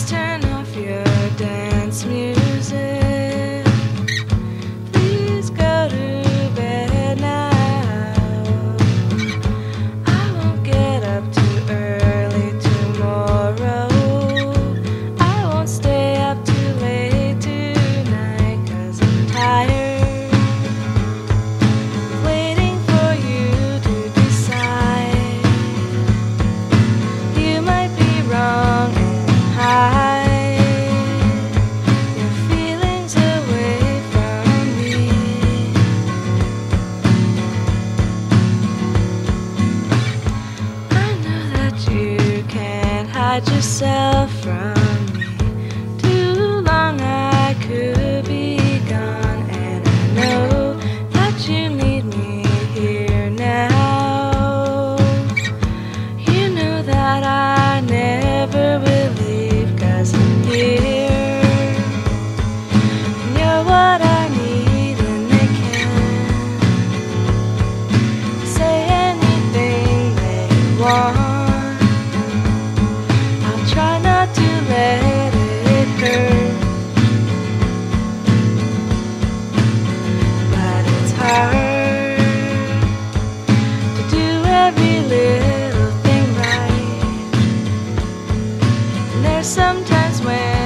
sister. Hide yourself from every little thing right. And there's sometimes when